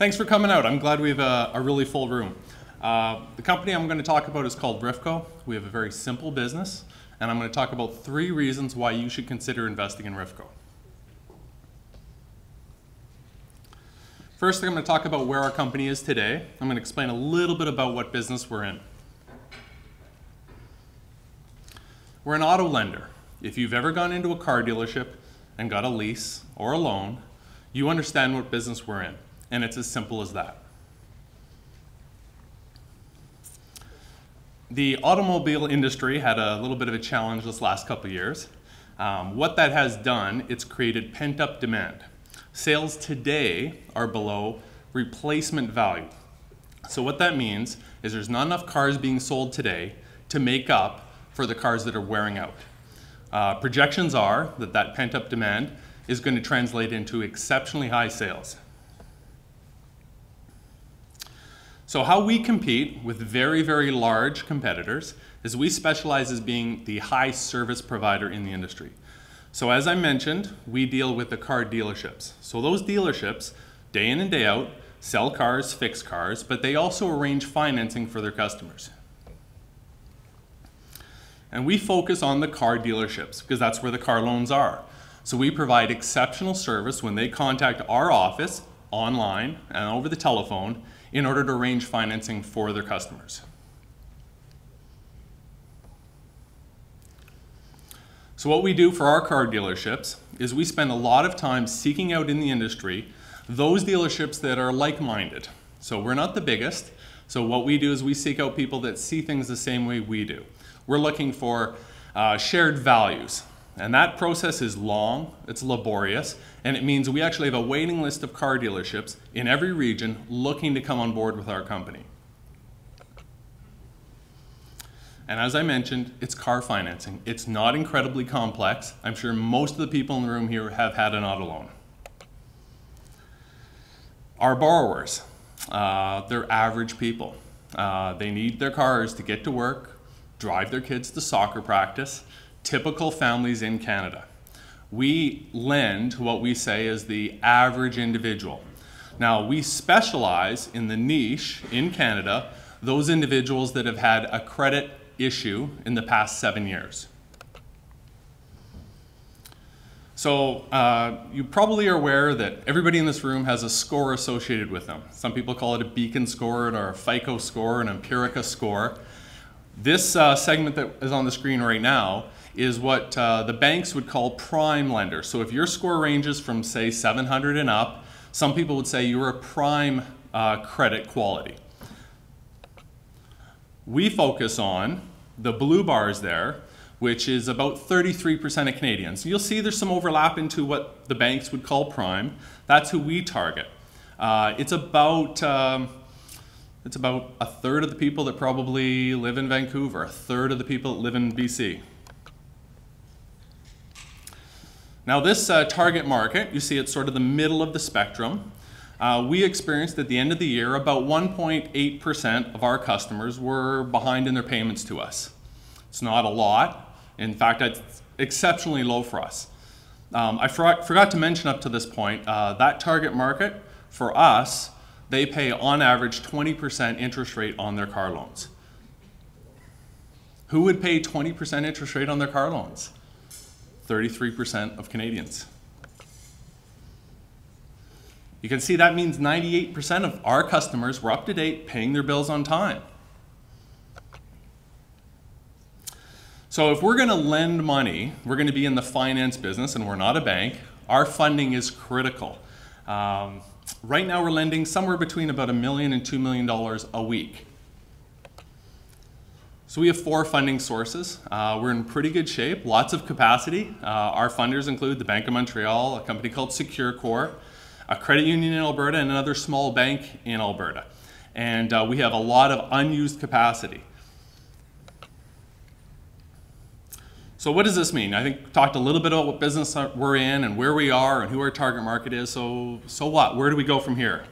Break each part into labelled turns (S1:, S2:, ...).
S1: Thanks for coming out. I'm glad we have a, a really full room. Uh, the company I'm going to talk about is called Rifco. We have a very simple business, and I'm going to talk about three reasons why you should consider investing in Rifco. First, I'm going to talk about where our company is today. I'm going to explain a little bit about what business we're in. We're an auto lender. If you've ever gone into a car dealership and got a lease or a loan, you understand what business we're in, and it's as simple as that. The automobile industry had a little bit of a challenge this last couple years. Um, what that has done, it's created pent-up demand. Sales today are below replacement value. So what that means is there's not enough cars being sold today to make up for the cars that are wearing out. Uh, projections are that that pent-up demand is going to translate into exceptionally high sales. So how we compete with very, very large competitors is we specialize as being the high service provider in the industry. So as I mentioned, we deal with the car dealerships. So those dealerships, day in and day out, sell cars, fix cars, but they also arrange financing for their customers. And we focus on the car dealerships because that's where the car loans are. So we provide exceptional service when they contact our office online and over the telephone in order to arrange financing for their customers. So what we do for our car dealerships is we spend a lot of time seeking out in the industry those dealerships that are like-minded. So we're not the biggest. So what we do is we seek out people that see things the same way we do. We're looking for uh, shared values. And that process is long, it's laborious, and it means we actually have a waiting list of car dealerships in every region looking to come on board with our company. And as I mentioned, it's car financing. It's not incredibly complex. I'm sure most of the people in the room here have had an auto loan. Our borrowers, uh, they're average people. Uh, they need their cars to get to work, drive their kids to soccer practice, typical families in Canada. We lend to what we say is the average individual. Now, we specialize in the niche in Canada, those individuals that have had a credit issue in the past seven years. So uh, you probably are aware that everybody in this room has a score associated with them. Some people call it a beacon score or a FICO score, an Empirica score. This uh, segment that is on the screen right now is what uh, the banks would call prime lender. So if your score ranges from say 700 and up, some people would say you're a prime uh, credit quality. We focus on the blue bars there, which is about 33% of Canadians. You'll see there's some overlap into what the banks would call prime. That's who we target. Uh, it's about um, it's about a third of the people that probably live in Vancouver, a third of the people that live in BC. Now this uh, target market, you see it's sort of the middle of the spectrum. Uh, we experienced at the end of the year about 1.8% of our customers were behind in their payments to us. It's not a lot. In fact, it's exceptionally low for us. Um, I forgot, forgot, to mention up to this point, uh, that target market for us they pay on average 20% interest rate on their car loans. Who would pay 20% interest rate on their car loans? 33% of Canadians. You can see that means 98% of our customers were up to date, paying their bills on time. So if we're going to lend money, we're going to be in the finance business and we're not a bank, our funding is critical. Um, Right now we're lending somewhere between about a million and two million dollars a week. So we have four funding sources. Uh, we're in pretty good shape, lots of capacity. Uh, our funders include the Bank of Montreal, a company called SecureCorp, a credit union in Alberta, and another small bank in Alberta. And uh, we have a lot of unused capacity. So what does this mean? I think talked a little bit about what business we're in and where we are and who our target market is. So, so what? Where do we go from here?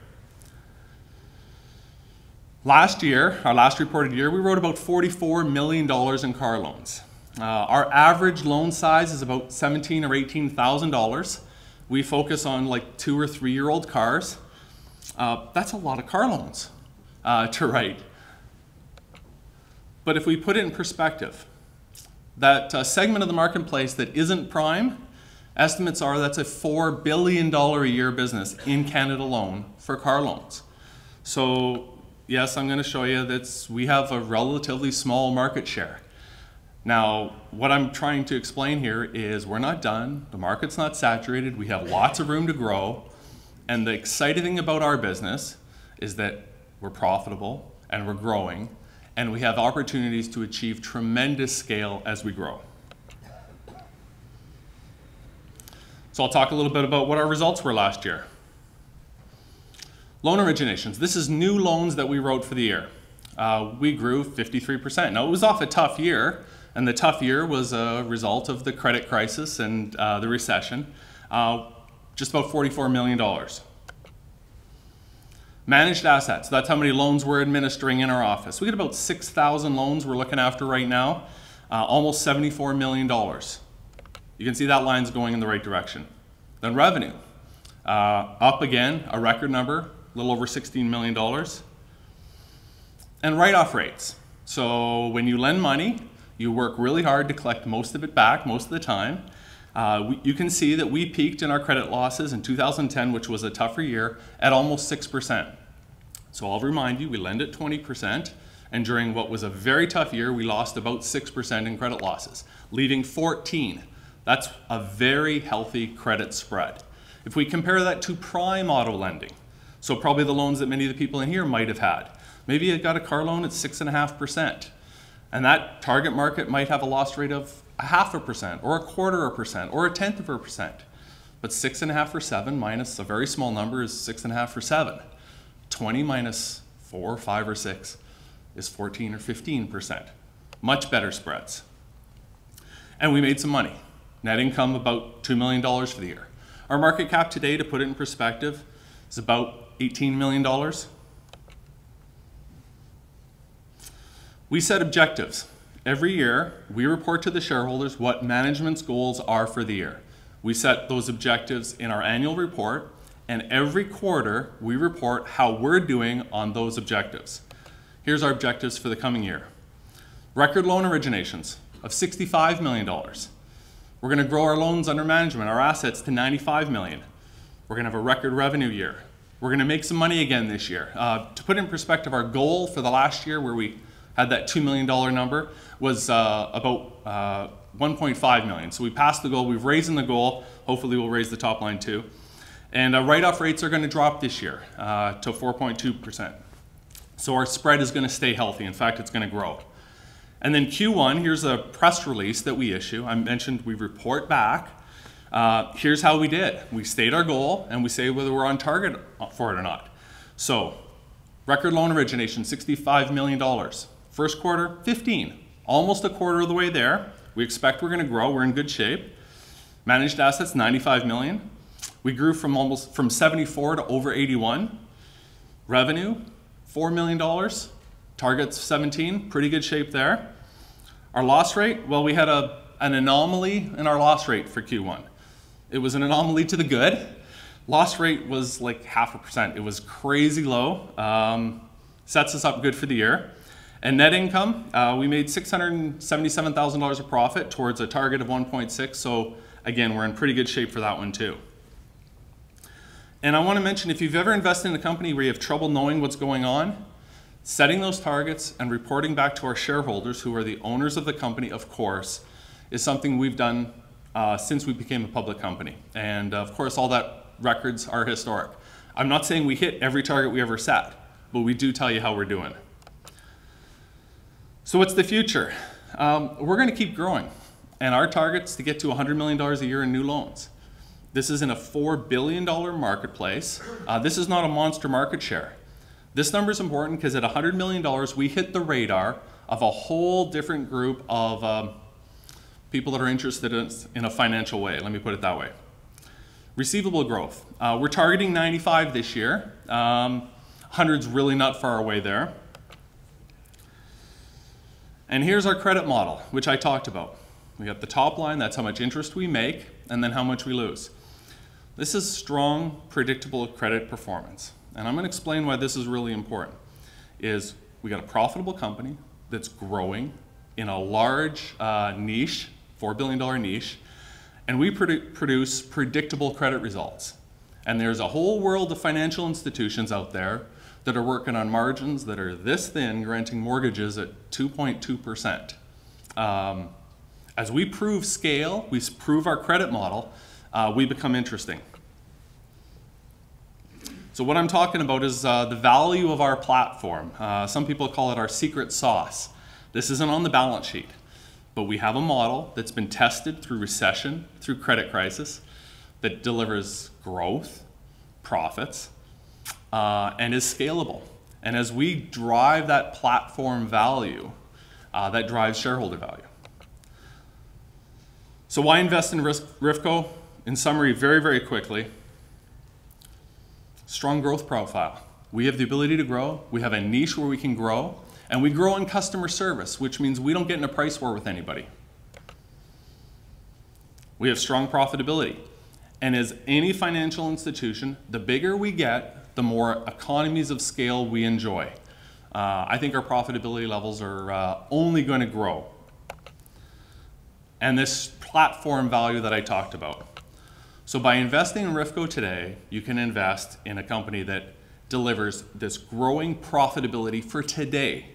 S1: Last year, our last reported year, we wrote about $44 million in car loans. Uh, our average loan size is about 17 or $18,000. We focus on like two or three year old cars. Uh, that's a lot of car loans uh, to write. But if we put it in perspective, that uh, segment of the marketplace that isn't prime, estimates are that's a $4 billion a year business in Canada alone for car loans. So yes, I'm going to show you that we have a relatively small market share. Now, what I'm trying to explain here is we're not done. The market's not saturated. We have lots of room to grow. And the exciting thing about our business is that we're profitable and we're growing and we have opportunities to achieve tremendous scale as we grow. So I'll talk a little bit about what our results were last year. Loan originations. This is new loans that we wrote for the year. Uh, we grew 53%. Now it was off a tough year, and the tough year was a result of the credit crisis and uh, the recession. Uh, just about $44 million. Managed assets, that's how many loans we're administering in our office. We get about 6,000 loans we're looking after right now, uh, almost $74 million. You can see that line's going in the right direction. Then revenue, uh, up again, a record number, a little over $16 million. And write-off rates. So when you lend money, you work really hard to collect most of it back most of the time. Uh, we, you can see that we peaked in our credit losses in 2010, which was a tougher year, at almost 6%. So I'll remind you, we lend at 20%, and during what was a very tough year, we lost about 6% in credit losses, leaving 14. That's a very healthy credit spread. If we compare that to prime auto lending, so probably the loans that many of the people in here might have had, maybe you got a car loan at 6.5%, and that target market might have a loss rate of a half a percent, or a quarter of a percent, or a tenth of a percent. But six and a half or seven minus a very small number is six and a half or seven. 20 minus four, five, or six is 14 or 15 percent. Much better spreads. And we made some money. Net income about $2 million for the year. Our market cap today, to put it in perspective, is about $18 million. We set objectives. Every year, we report to the shareholders what management's goals are for the year. We set those objectives in our annual report, and every quarter, we report how we're doing on those objectives. Here's our objectives for the coming year. Record loan originations of $65 million. We're going to grow our loans under management, our assets, to 95 million. We're going to have a record revenue year. We're going to make some money again this year. Uh, to put in perspective, our goal for the last year, where we had that $2 million number, was uh, about uh, 1.5 million. So we passed the goal, we've raised the goal, hopefully we'll raise the top line too. And uh, write-off rates are going to drop this year uh, to 4.2%. So our spread is going to stay healthy. In fact, it's going to grow. And then Q1, here's a press release that we issue. I mentioned we report back. Uh, here's how we did. We state our goal and we say whether we're on target for it or not. So, record loan origination, $65 million. First quarter, 15 almost a quarter of the way there. We expect we're going to grow. We're in good shape. Managed assets, 95 million. We grew from almost from 74 to over 81. Revenue, $4 million. Targets 17, pretty good shape there. Our loss rate, well, we had a, an anomaly in our loss rate for Q1. It was an anomaly to the good. Loss rate was like half a percent. It was crazy low. Um, sets us up good for the year. And net income, uh, we made $677,000 of profit towards a target of 1.6. So again, we're in pretty good shape for that one too. And I want to mention, if you've ever invested in a company where you have trouble knowing what's going on, setting those targets and reporting back to our shareholders, who are the owners of the company, of course, is something we've done uh, since we became a public company. And of course, all that records are historic. I'm not saying we hit every target we ever set, but we do tell you how we're doing. So what's the future? Um, we're going to keep growing, and our target's to get to $100 million a year in new loans. This is in a $4 billion marketplace. Uh, this is not a monster market share. This number is important because at $100 million, we hit the radar of a whole different group of um, people that are interested in, in, a financial way. Let me put it that way. Receivable growth. Uh, we're targeting 95 this year. Um, 100's really not far away there. And here's our credit model, which I talked about. We have the top line, that's how much interest we make, and then how much we lose. This is strong, predictable credit performance. and I'm going to explain why this is really important, is we got a profitable company that's growing in a large uh, niche, $4 billion niche, and we produ produce predictable credit results. And there's a whole world of financial institutions out there that are working on margins that are this thin, granting mortgages at 2.2%. Um, as we prove scale, we prove our credit model, uh, we become interesting. So what I'm talking about is uh, the value of our platform. Uh, some people call it our secret sauce. This isn't on the balance sheet, but we have a model that's been tested through recession, through credit crisis, that delivers growth, profits, uh, and is scalable. And as we drive that platform value, uh, that drives shareholder value. So why invest in Rifco? In summary, very, very quickly, strong growth profile. We have the ability to grow. We have a niche where we can grow. And we grow in customer service, which means we don't get in a price war with anybody. We have strong profitability. And as any financial institution, the bigger we get, the more economies of scale we enjoy. Uh, I think our profitability levels are uh, only going to grow. And this platform value that I talked about. So by investing in Rifco today, you can invest in a company that delivers this growing profitability for today,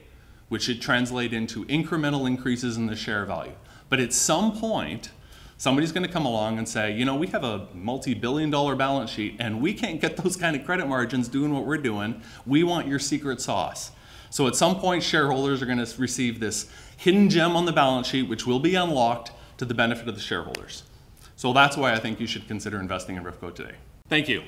S1: which should translate into incremental increases in the share value. But at some point, somebody's going to come along and say, you know, we have a multi-billion dollar balance sheet and we can't get those kind of credit margins doing what we're doing. We want your secret sauce. So at some point, shareholders are going to receive this hidden gem on the balance sheet, which will be unlocked to the benefit of the shareholders. So that's why I think you should consider investing in Rifco today. Thank you.